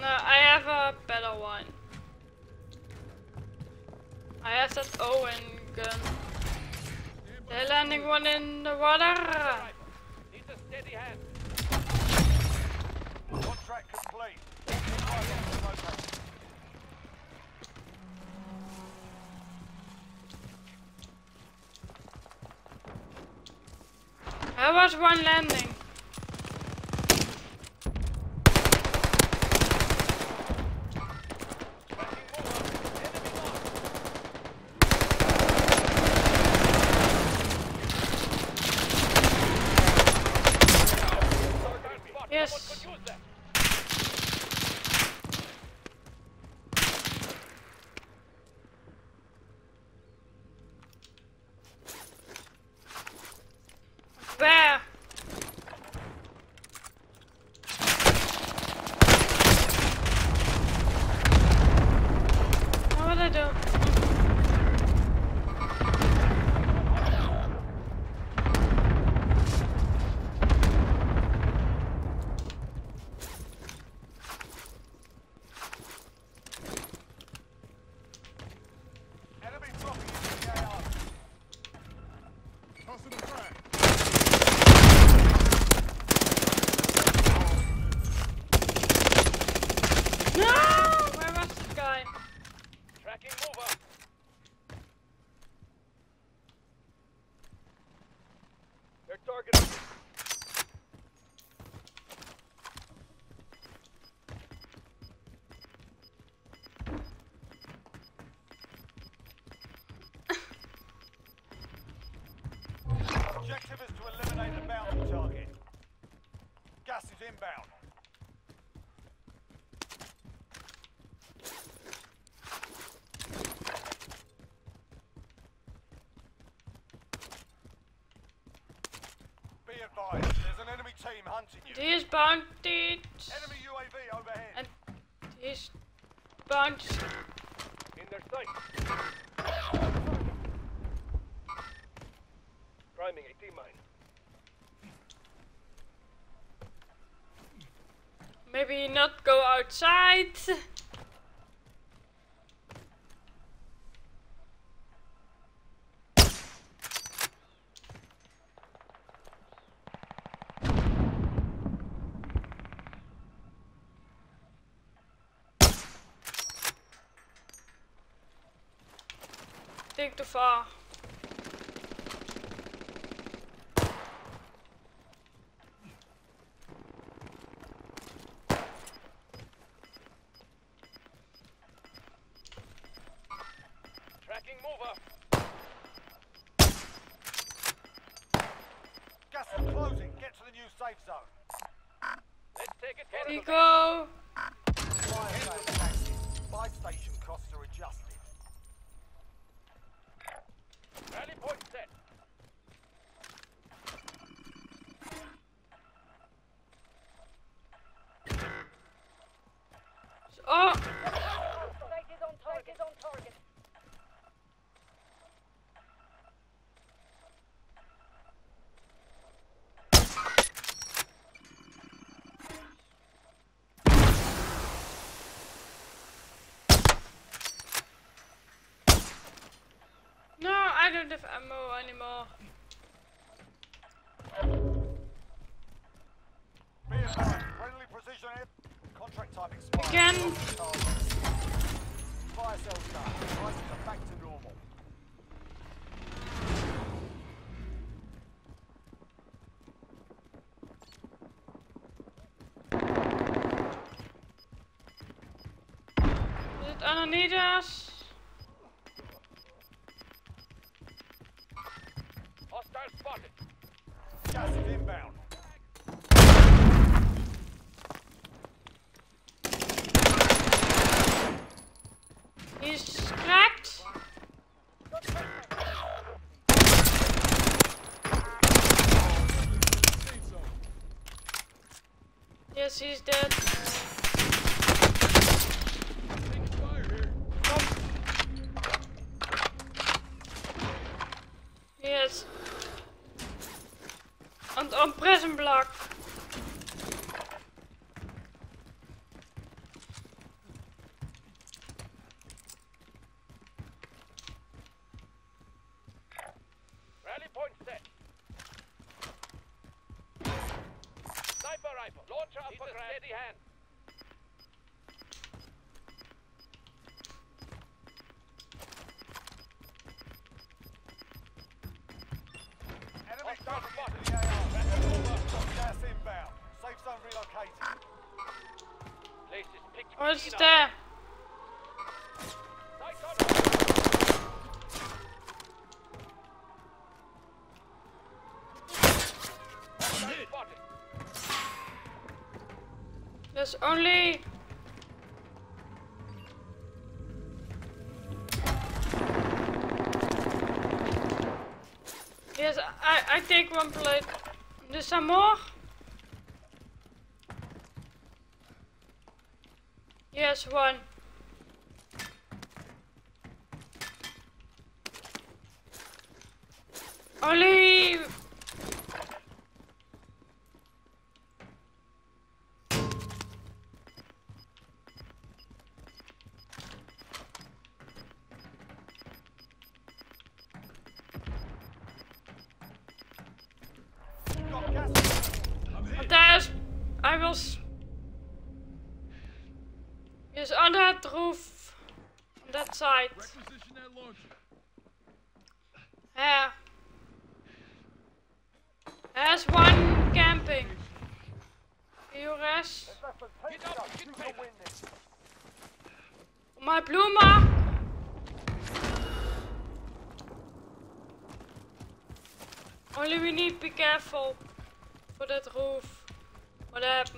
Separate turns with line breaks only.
No, I have a better one. I have that Owen gun. They're landing one in the water.
Needs a steady hand.
Contract complete.
How was one landing?
Inbound. Be advised, there's an enemy team hunting you.
These bounties
Enemy UAV overhead.
and these bounties.
In their sight. Priming a T mine.
Maybe not go outside. Think too far. We go.
Fire sale active. Buy station costs are adjusted.
Rally point set.
Oh,
Sight is on target. on target.
no, I don't have ammo anymore.
Be advised, friendly precision air. Contract type expired.
Again.
Fire. Prices are back to normal.
Is it underneath us?
Hostile spotted.
Gas is inbound.
He's cracked. Yes, he's dead. On prison block.
Rally point set. Sniper rifle. Launcher up for grab. steady hand.
Enemy
Hostile
dropping
spotted.
Inbound. Safe zone relocated.
Place is picked
What is
clean up.
there?
On. Hostile spotted.
There's only... Yes, I, I take one plate. There's some more? Yes, one. Only... Yes, on that roof. On that side.
Requisition that launcher.
Yeah. There's one camping. You rest.
Less than two
Get up,
shots.
get
You
ready.
can win this.
My bloemen. Only we need to be careful for that roof. What I have